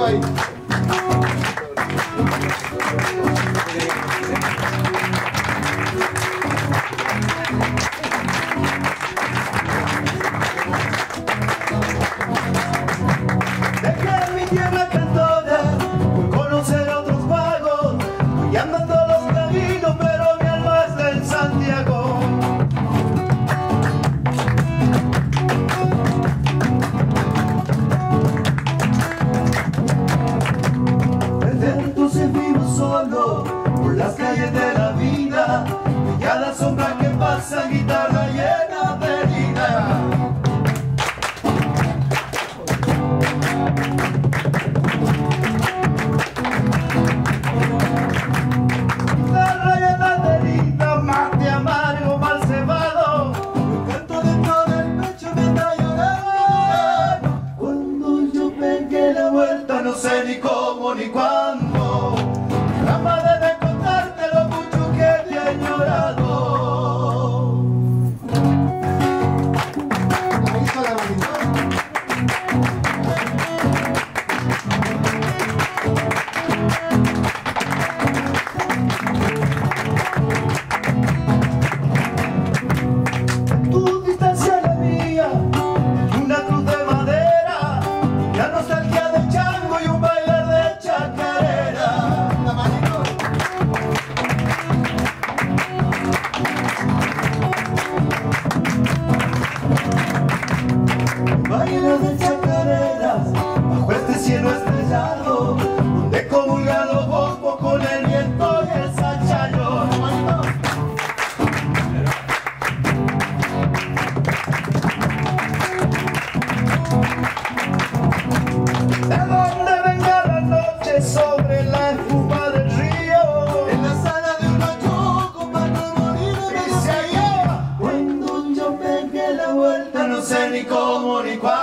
Bye-bye. por las calles de la vida. Y cada sombra que pasa guitarra llena de vida. Guitarra llena de vida mate amargo mal cebado. Un canto dentro del pecho me está llorando cuando yo pegué la vuelta no sé ni cómo ni cuándo. But you know the comuni qua.